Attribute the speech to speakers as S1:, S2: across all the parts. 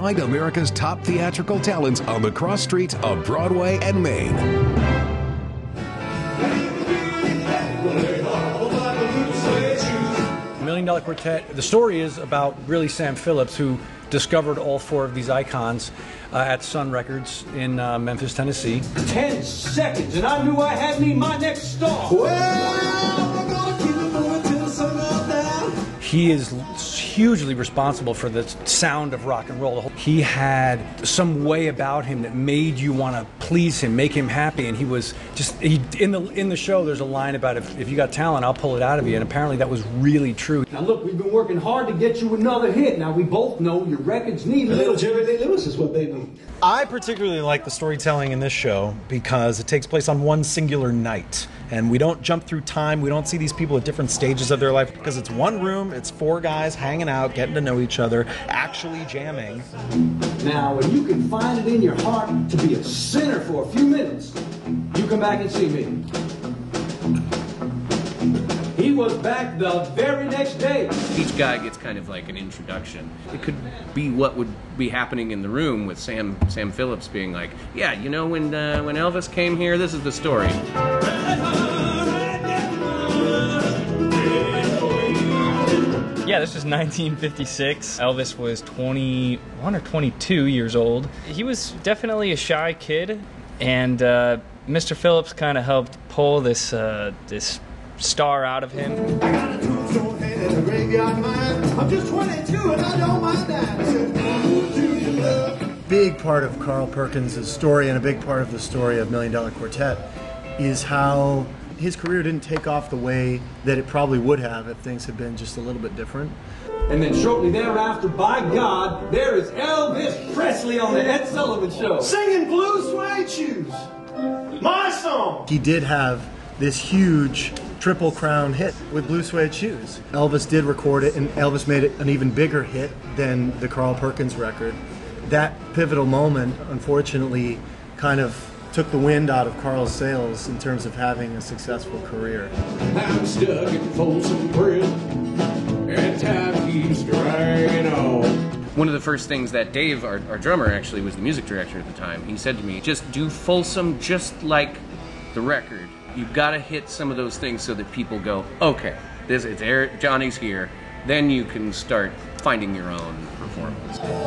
S1: Find America's top theatrical talents on the cross streets of Broadway and Main.
S2: Million Dollar Quartet. The story is about really Sam Phillips, who discovered all four of these icons uh, at Sun Records in uh, Memphis, Tennessee.
S3: Ten seconds, and I knew I had me my next star.
S2: He is hugely responsible for the sound of rock and roll. He had some way about him that made you want to please him, make him happy, and he was just he in the in the show. There's a line about if, if you got talent, I'll pull it out of you, and apparently that was really true.
S3: Now look, we've been working hard to get you another hit. Now we both know your records need a little Jerry Lee Lewis is what they need.
S4: I particularly like the storytelling in this show because it takes place on one singular night. And we don't jump through time. We don't see these people at different stages of their life because it's one room, it's four guys hanging out, getting to know each other, actually jamming.
S3: Now, when you can find it in your heart to be a sinner for a few minutes, you come back and see me. He was back the very next day.
S5: Each guy gets kind of like an introduction. It could be what would be happening in the room with Sam Sam Phillips being like, "Yeah, you know when uh, when Elvis came here, this is the story."
S6: Yeah, this was 1956. Elvis was 21 or 22 years old. He was definitely a shy kid, and uh, Mr. Phillips kind of helped pull this uh, this star out of him.
S7: Big part of Carl Perkins' story and a big part of the story of Million Dollar Quartet is how his career didn't take off the way that it probably would have if things had been just a little bit different.
S3: And then shortly thereafter, by God, there is Elvis Presley on the Ed Sullivan Show.
S8: Singing Blue Suede Shoes. My song.
S7: He did have this huge triple crown hit with Blue Suede Shoes. Elvis did record it, and Elvis made it an even bigger hit than the Carl Perkins record. That pivotal moment, unfortunately, kind of took the wind out of Carl's sails in terms of having a successful career.
S9: I'm stuck in Folsom Prison, and time keeps dragging on.
S5: One of the first things that Dave, our, our drummer, actually was the music director at the time. He said to me, "Just do Folsom just like the record. You've got to hit some of those things so that people go, okay, this it's Eric Johnny's here. Then you can start finding your own performance."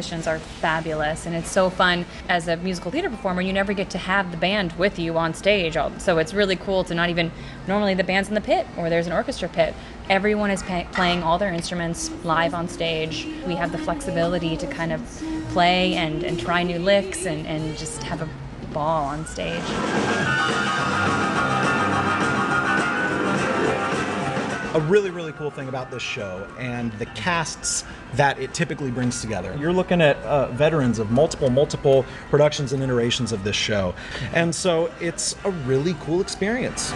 S10: Musicians are fabulous and it's so fun as a musical theater performer you never get to have the band with you on stage. So it's really cool to not even normally the band's in the pit or there's an orchestra pit. Everyone is pay- playing all their instruments live on stage. We have the flexibility to kind of play and, and try new licks and, and just have a ball on stage
S4: a really, really cool thing about this show and the casts that it typically brings together. You're looking at uh, veterans of multiple, multiple productions and iterations of this show. And so it's a really cool experience.